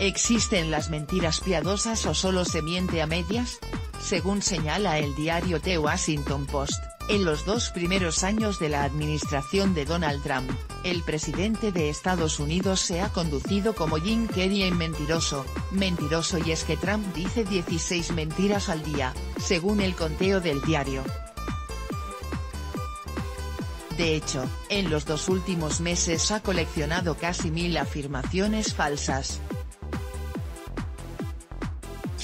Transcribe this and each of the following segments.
¿Existen las mentiras piadosas o solo se miente a medias? Según señala el diario The Washington Post, en los dos primeros años de la administración de Donald Trump, el presidente de Estados Unidos se ha conducido como Jim Carrey en mentiroso, mentiroso y es que Trump dice 16 mentiras al día, según el conteo del diario. De hecho, en los dos últimos meses ha coleccionado casi mil afirmaciones falsas.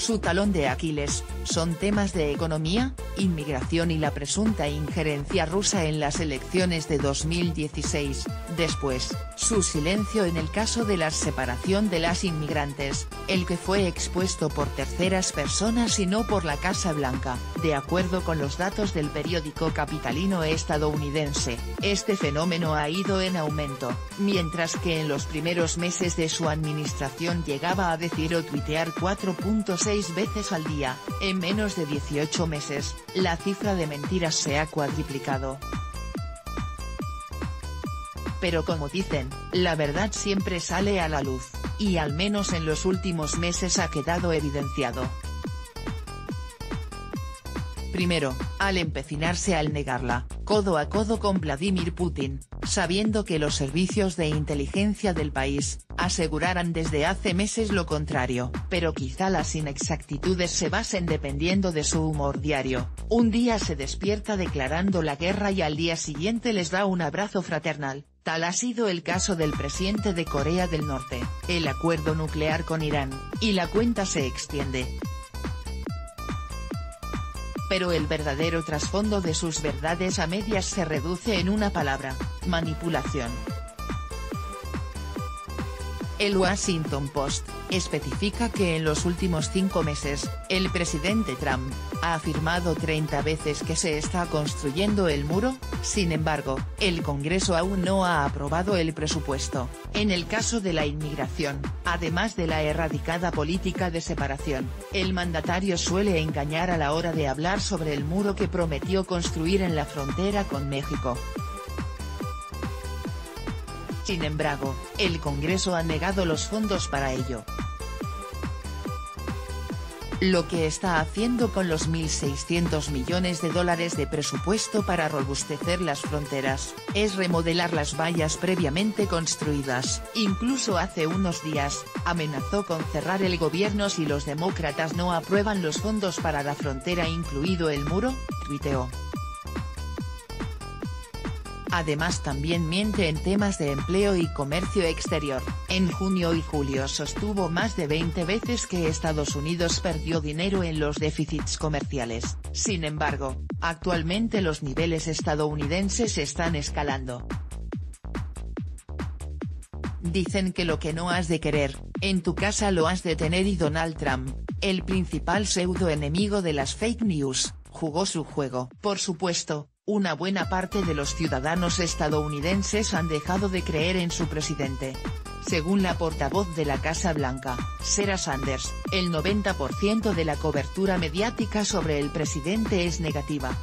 Su talón de Aquiles, son temas de economía, inmigración y la presunta injerencia rusa en las elecciones de 2016, después, su silencio en el caso de la separación de las inmigrantes, el que fue expuesto por terceras personas y no por la Casa Blanca, de acuerdo con los datos del periódico capitalino estadounidense, este fenómeno ha ido en aumento, mientras que en los primeros meses de su administración llegaba a decir o tuitear 4.6 veces al día, menos de 18 meses, la cifra de mentiras se ha cuadriplicado. Pero como dicen, la verdad siempre sale a la luz, y al menos en los últimos meses ha quedado evidenciado. Primero, al empecinarse al negarla, codo a codo con Vladimir Putin, sabiendo que los servicios de inteligencia del país, aseguraran desde hace meses lo contrario, pero quizá las inexactitudes se basen dependiendo de su humor diario, un día se despierta declarando la guerra y al día siguiente les da un abrazo fraternal, tal ha sido el caso del presidente de Corea del Norte, el acuerdo nuclear con Irán, y la cuenta se extiende, pero el verdadero trasfondo de sus verdades a medias se reduce en una palabra, manipulación. El Washington Post, especifica que en los últimos cinco meses, el presidente Trump, ha afirmado 30 veces que se está construyendo el muro, sin embargo, el Congreso aún no ha aprobado el presupuesto, en el caso de la inmigración, además de la erradicada política de separación, el mandatario suele engañar a la hora de hablar sobre el muro que prometió construir en la frontera con México. Sin embargo, el Congreso ha negado los fondos para ello. Lo que está haciendo con los 1.600 millones de dólares de presupuesto para robustecer las fronteras, es remodelar las vallas previamente construidas. Incluso hace unos días, amenazó con cerrar el gobierno si los demócratas no aprueban los fondos para la frontera incluido el muro, tuiteó. Además también miente en temas de empleo y comercio exterior, en junio y julio sostuvo más de 20 veces que Estados Unidos perdió dinero en los déficits comerciales, sin embargo, actualmente los niveles estadounidenses están escalando. Dicen que lo que no has de querer, en tu casa lo has de tener y Donald Trump, el principal pseudo enemigo de las fake news, jugó su juego. Por supuesto, una buena parte de los ciudadanos estadounidenses han dejado de creer en su presidente. Según la portavoz de la Casa Blanca, Sarah Sanders, el 90% de la cobertura mediática sobre el presidente es negativa,